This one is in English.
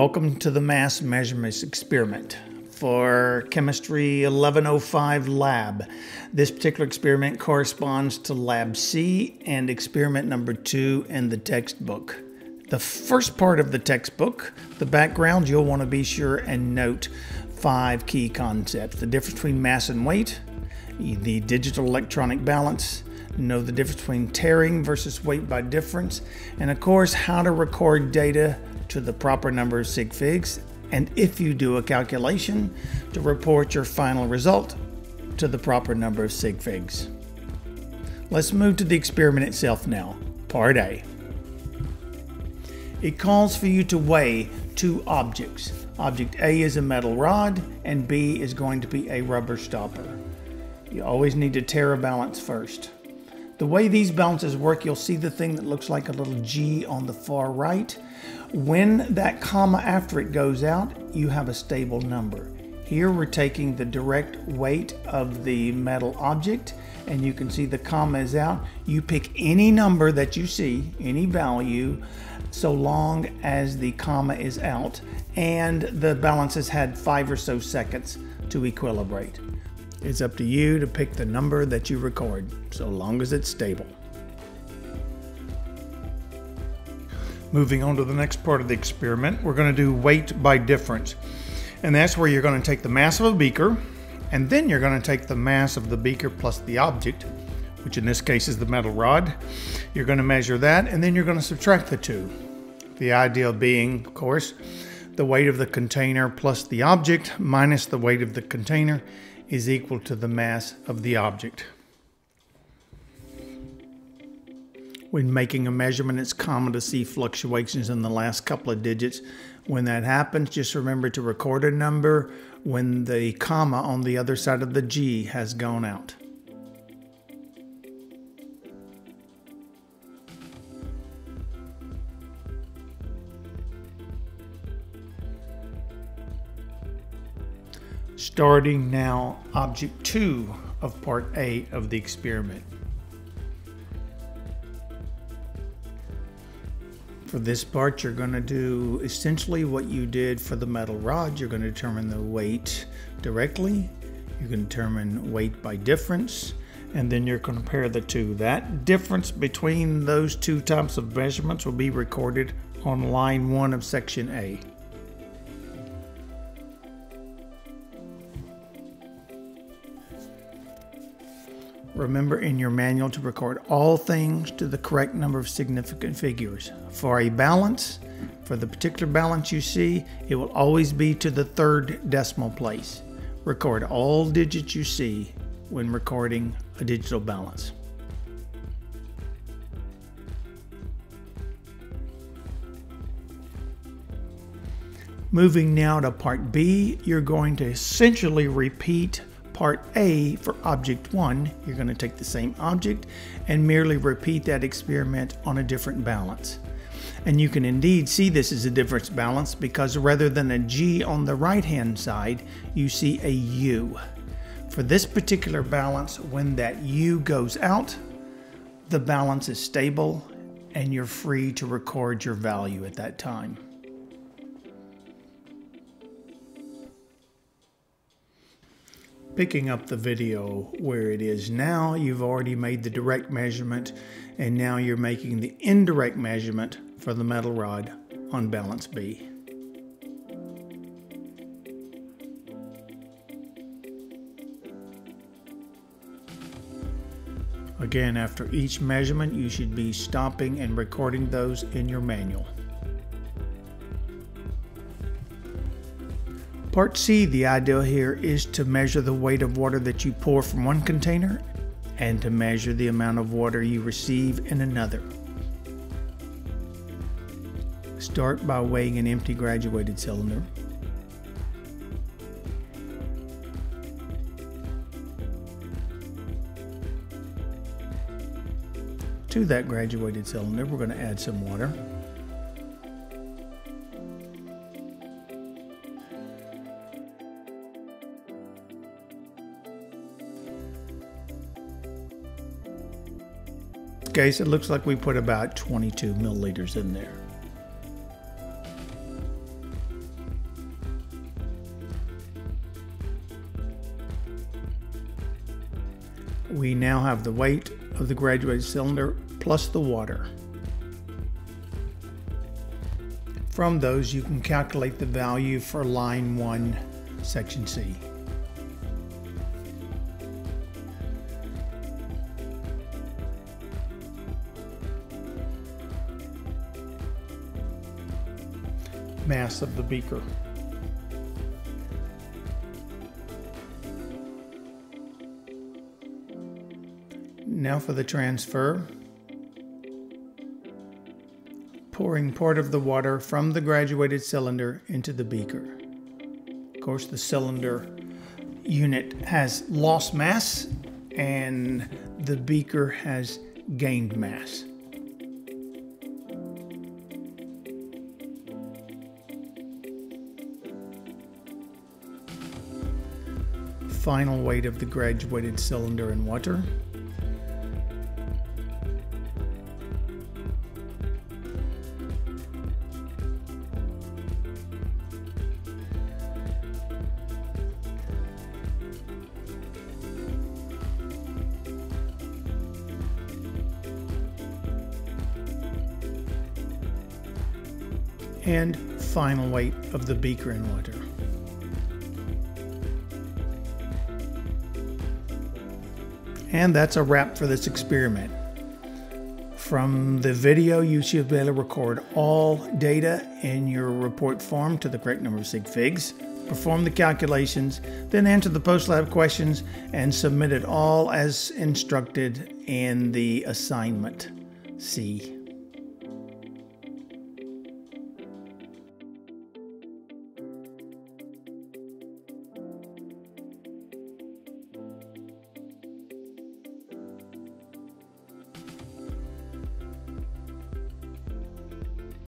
Welcome to the mass measurements experiment for Chemistry 1105 lab. This particular experiment corresponds to lab C and experiment number two in the textbook. The first part of the textbook, the background, you'll want to be sure and note five key concepts. The difference between mass and weight, the digital electronic balance, know the difference between taring versus weight by difference, and of course, how to record data to the proper number of sig figs, and if you do a calculation, to report your final result to the proper number of sig figs. Let's move to the experiment itself now, part A. It calls for you to weigh two objects. Object A is a metal rod, and B is going to be a rubber stopper. You always need to tare a balance first. The way these balances work, you'll see the thing that looks like a little G on the far right. When that comma after it goes out, you have a stable number. Here we're taking the direct weight of the metal object and you can see the comma is out. You pick any number that you see, any value, so long as the comma is out and the balance has had five or so seconds to equilibrate. It's up to you to pick the number that you record, so long as it's stable. Moving on to the next part of the experiment, we're going to do weight by difference. And that's where you're going to take the mass of a beaker, and then you're going to take the mass of the beaker plus the object, which in this case is the metal rod. You're going to measure that, and then you're going to subtract the two. The idea being, of course, the weight of the container plus the object minus the weight of the container is equal to the mass of the object. When making a measurement, it's common to see fluctuations in the last couple of digits. When that happens, just remember to record a number when the comma on the other side of the G has gone out. Starting now, object two of part A of the experiment. For this part, you're going to do essentially what you did for the metal rod. You're going to determine the weight directly. You can determine weight by difference, and then you're going to compare the two. That difference between those two types of measurements will be recorded on line one of section A. Remember in your manual to record all things to the correct number of significant figures. For a balance, for the particular balance you see, it will always be to the third decimal place. Record all digits you see when recording a digital balance. Moving now to part B, you're going to essentially repeat part A for object 1, you're going to take the same object and merely repeat that experiment on a different balance. And you can indeed see this is a difference balance because rather than a G on the right hand side, you see a U. For this particular balance, when that U goes out, the balance is stable and you're free to record your value at that time. Picking up the video where it is now. You've already made the direct measurement and now you're making the indirect measurement for the metal rod on balance B. Again, after each measurement, you should be stopping and recording those in your manual. Part C, the idea here is to measure the weight of water that you pour from one container and to measure the amount of water you receive in another. Start by weighing an empty graduated cylinder. To that graduated cylinder, we're going to add some water. case, it looks like we put about 22 milliliters in there. We now have the weight of the graduated cylinder plus the water. From those, you can calculate the value for line 1, section C. Mass of the beaker. Now for the transfer. Pouring part of the water from the graduated cylinder into the beaker. Of course, the cylinder unit has lost mass and the beaker has gained mass. Final weight of the graduated cylinder in water. and final weight of the beaker in water. And that's a wrap for this experiment. From the video, you should be able to record all data in your report form to the correct number of sig figs, perform the calculations, then answer the post-lab questions, and submit it all as instructed in the assignment C.